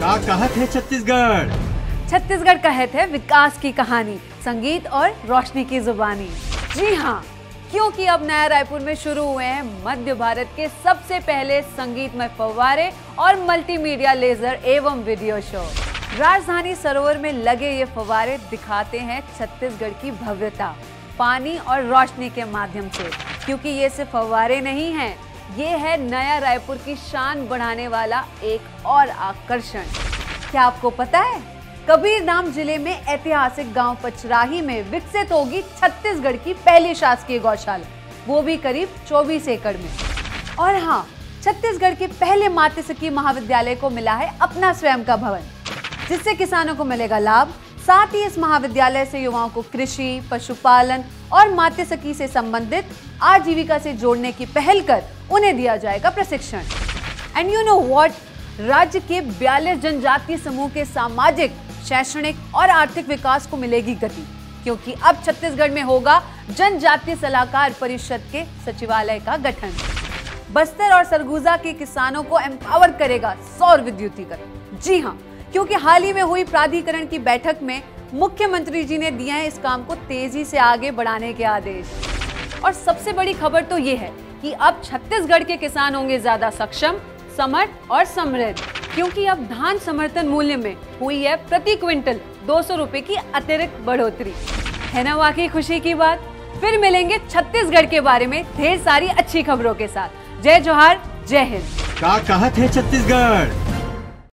का कहत है छत्तीसगढ़? छत्तीसगढ़ कहत है विकास की कहानी, संगीत और रोशनी की जुबानी। जी हाँ क्योंकि अब नया रायपुर में शुरू हुए हैं मध्य भारत के सबसे पहले संगीतमय फव्वारे और मल्टीमीडिया लेजर एवं वीडियो शो राजधानी सरोवर में लगे ये फव्वारे दिखाते हैं छत्तीसगढ़ की भव्यता, पानी और रोशनी के माध्यम से। क्योंकि ये सिर्फ़ फव्वारे नहीं हैं ये है नया रायपुर की शान बढ़ाने वाला एक और आकर्षण। क्या आपको पता है? कबीर ज़िले में ऐतिहासिक गाँव पचराही में विकसित होगी छत्तीसगढ़ की पहली शासकीय गौशाला, वो भी करीब 24 एकड़ में। और हाँ छत्तीसगढ़ के पहले मातृसखी महाविद्यालय को मिला है अपना स्वयं का भवन, जिससे किसानों को मिलेगा लाभ साथ ही इस महाविद्यालय से युवाओं को कृषि, पशुपालन और मातृसखी से संबंधित आजीविका से जोड़ने की पहल कर उन्हें दिया जाएगा प्रशिक्षण। एंड यू नो व्हाट राज्य के 42 जनजातीय समूह के सामाजिक, शैक्षणिक और आर्थिक विकास को मिलेगी गति, क्योंकि अब छत्तीसगढ़ में होगा जनजातीय सलाहकार परिषद के सचिवालय का गठन। बस्तर और सरगुजा के किसानों को एम्पावर करेगा सौर विद्युतीकरण। जी हाँ क्योंकि हाल ही में हुई प्राधिकरण की बैठक में मुख्यमंत्री जी ने दिए हैं इस काम को तेज़ी से आगे बढ़ाने के आदेश। और सबसे बड़ी खबर तो ये है कि अब छत्तीसगढ़ के किसान होंगे ज़्यादा सक्षम, समर्थ और समृद्ध। क्योंकि अब धान समर्थन मूल्य में हुई है प्रति क्विंटल दो सौ की अतिरिक्त बढ़ोतरी। है ना वाकई खुशी की बात? फिर मिलेंगे छत्तीसगढ़ के बारे में ढेर सारी अच्छी खबरों के साथ। जय जोहार, जय हिंद। का कहत है छत्तीसगढ़?